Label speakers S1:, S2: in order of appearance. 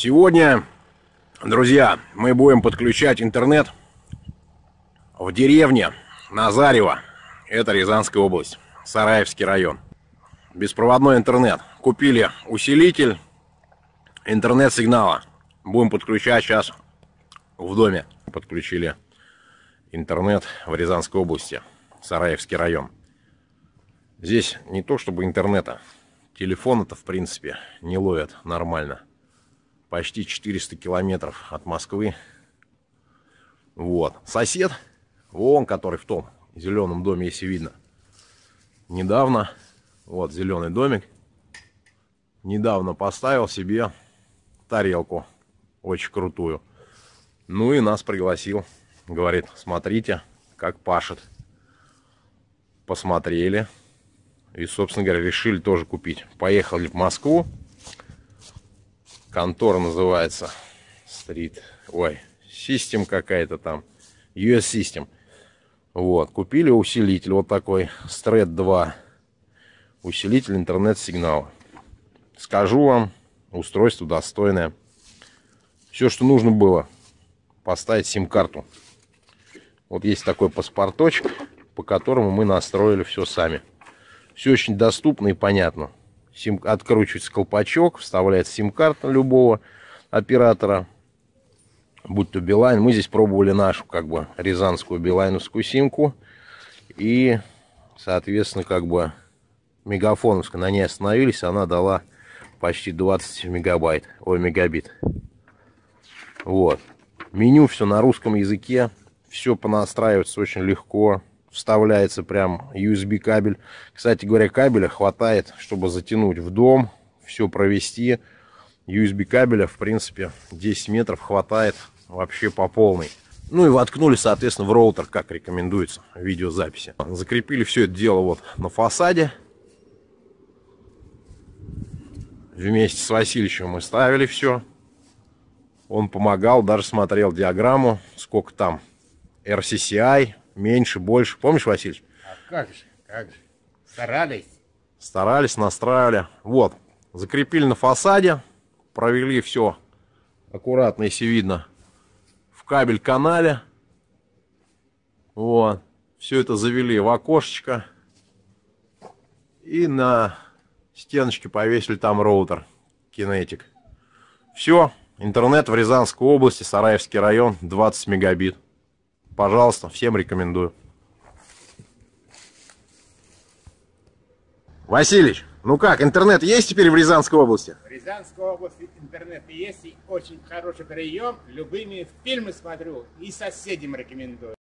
S1: Сегодня, друзья, мы будем подключать интернет в деревне Назарево. Это Рязанская область, Сараевский район. Беспроводной интернет. Купили усилитель интернет-сигнала. Будем подключать сейчас в доме. Подключили интернет в Рязанской области, Сараевский район. Здесь не то чтобы интернета, телефон-то в принципе не ловят нормально почти 400 километров от Москвы. Вот. Сосед, вон, который в том зеленом доме, если видно, недавно, вот зеленый домик, недавно поставил себе тарелку, очень крутую. Ну и нас пригласил, говорит, смотрите, как пашет. Посмотрели. И, собственно говоря, решили тоже купить. Поехали в Москву, контора называется. Стрит. Ой, систем какая-то там. US System. Вот. Купили усилитель вот такой. Стрэд 2. Усилитель интернет-сигнала. Скажу вам, устройство достойное. Все, что нужно было, поставить сим-карту. Вот есть такой паспорточек, по которому мы настроили все сами. Все очень доступно и понятно сим, откручивается колпачок, вставляется сим-карта любого оператора, будь то Билайн. Мы здесь пробовали нашу, как бы, рязанскую билайновскую симку. И, соответственно, как бы, мегафоновская. На ней остановились, она дала почти 20 мегабайт, ой, мегабит. Вот. Меню все на русском языке. Все понастраивается очень легко вставляется прям USB кабель. Кстати говоря, кабеля хватает, чтобы затянуть в дом, все провести. USB кабеля, в принципе, 10 метров хватает вообще по полной. Ну и воткнули, соответственно, в роутер, как рекомендуется в видеозаписи. Закрепили все это дело вот на фасаде. Вместе с Васильевичем мы ставили все. Он помогал, даже смотрел диаграмму, сколько там RCCI, меньше, больше. Помнишь, Васильевич?
S2: А как же, как же. Старались.
S1: Старались, настраивали. Вот, закрепили на фасаде, провели все аккуратно, если видно, в кабель-канале. Вот, все это завели в окошечко. И на стеночке повесили там роутер Кинетик. Все, интернет в Рязанской области, Сараевский район, 20 мегабит. Пожалуйста, всем рекомендую. Васильевич, ну как, интернет есть теперь в Рязанской области?
S2: В Рязанской области интернет есть и очень хороший прием. Любыми фильмы смотрю и соседям рекомендую.